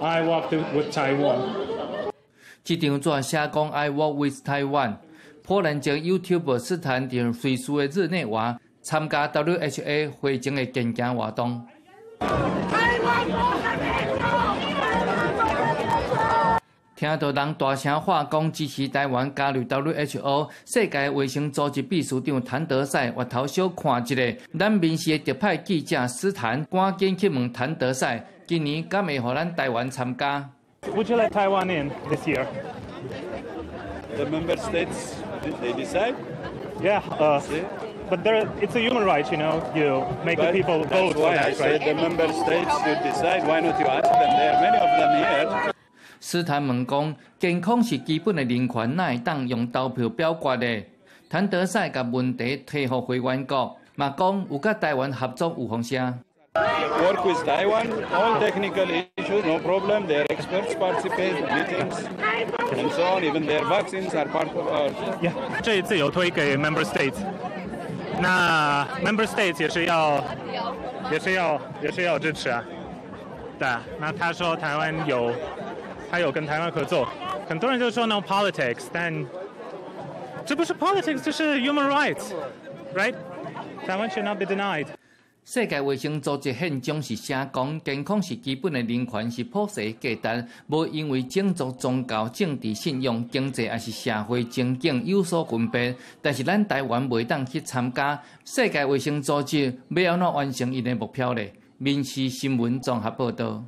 I walk with Taiwan。这张纸写讲 I walk with Taiwan。波兰籍 YouTube 斯坦在瑞士的日内瓦参加 WHA 会证的演讲活动。听到人大声话讲支持台湾加入 WHO，世界卫生组织秘书长谭德赛回头小看一下，咱民视的特派记者斯坦赶紧去问谭德赛，今年敢会互咱台湾参加？Would you let Taiwan in this year? The member states they decide. Yeah. Uh, but there, it's a human right, you know. You make the people vote for that, right? The member states should decide. Why not you ask them? There are many of them here. 斯坦问讲，健康是基本的人权，哪会当用投票表决的？谭德赛甲问题提互会员国，嘛讲有甲台湾合作有风声。Work with Taiwan, all technical issues, no problem. Their experts participate in meetings and so on. Even their vaccines are part of ours. Yeah，这一次有推给 member states，那 member states 也是要，也是要，也是要支持啊。对，那他说台湾有。他有跟台湾合作，很多人就说 no politics，但这不是 politics，这是 human rights，right？台湾 should not be denied。 世界卫生组织宪章是写讲，健康是基本的人权，是普世价值，无因为种族、宗教、政治信仰、经济还是社会情景有所分别。但是咱台湾未当去参加世界卫生组织，要安怎完成伊的目标呢？民事新闻综合报道。